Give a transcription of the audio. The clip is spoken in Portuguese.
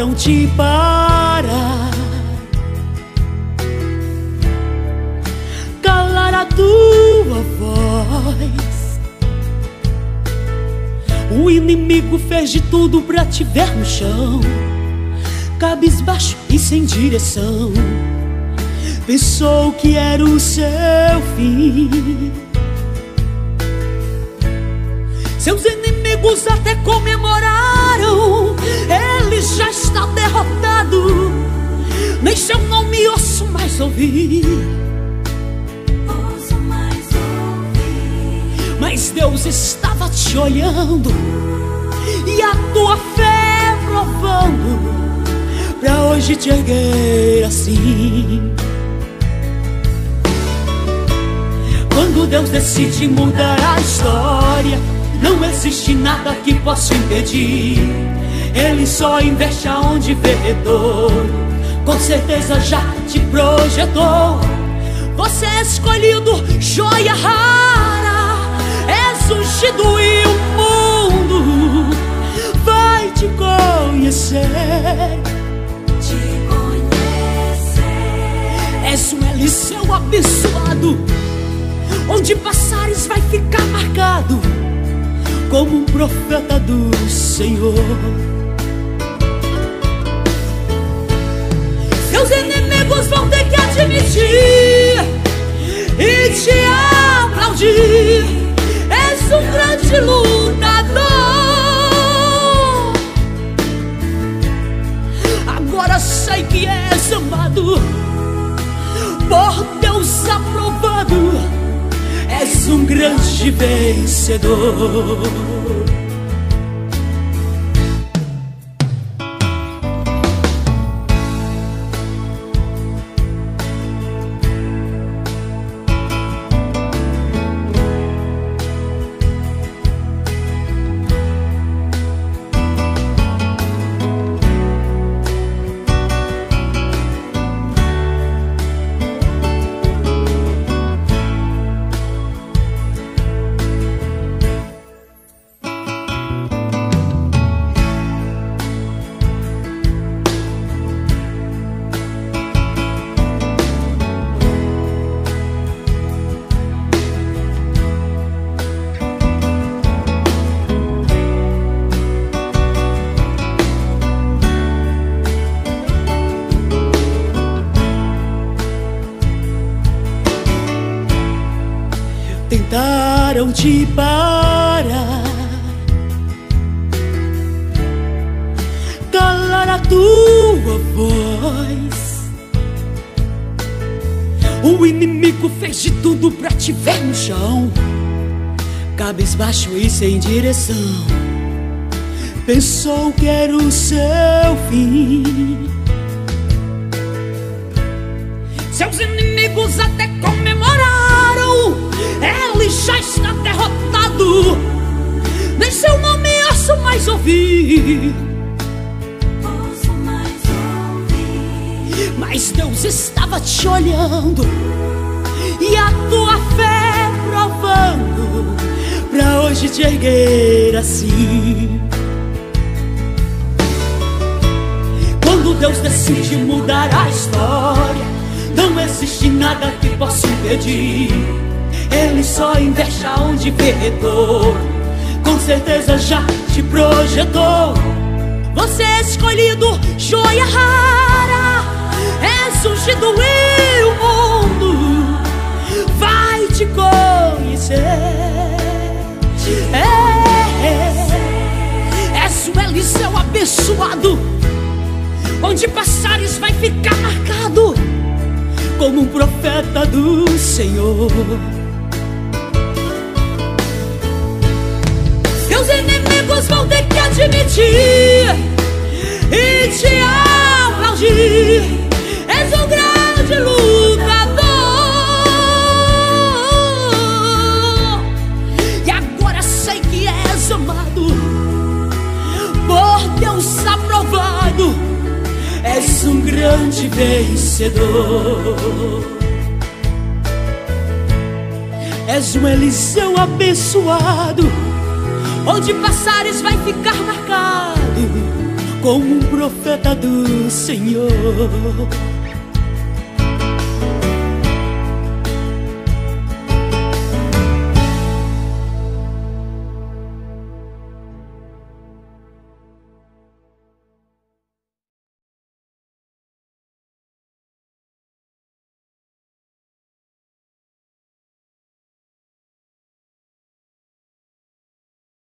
tentaram te parar, calar a tua voz. O inimigo fez de tudo pra te ver no chão, cabisbaixo e sem direção. Pensou que era o seu fim. Seus inimigos até comemoraram. Mais ouvir. Ouço mais ouvir. Mas Deus estava te olhando e a tua fé provando pra hoje te erguer assim. Quando Deus decide mudar a história não existe nada que possa impedir. Ele só investe aonde vê dor. Com certeza já te projetou. Você é escolhido, joia rara. És ungido e o mundo vai te conhecer. Te conhecer. És um Eliseu abençoado. Onde passares vai ficar marcado como um profeta do Senhor. Admitir e te aplaudir. És um grande lutador. Agora sei que és amado por Deus aprovado és um grande vencedor. Tentaram te parar, calar a tua voz. O inimigo fez de tudo pra te ver no chão, cabisbaixo e sem direção. Pensou que era o seu fim. Seus inimigos até já está derrotado. Nem seu nome ouço mais ouvir. Ouço mais ouvir. Mas Deus estava te olhando e a tua fé provando pra hoje te erguer assim. Quando Deus decide mudar a história, não existe nada que possa impedir. Ele só investe aonde vê retorno. Com certeza já te projetou. Você é escolhido, joia rara. É surgido e o mundo vai te conhecer. É, és um Eliseu abençoado. Onde passares vai ficar marcado como um profeta do Senhor. Seus inimigos vão ter que admitir e te aplaudir. És um grande lutador. E agora sei que és amado por Deus aprovado. És um grande vencedor. És um Eliseu abençoado. Onde passares vai ficar marcado como um profeta do Senhor.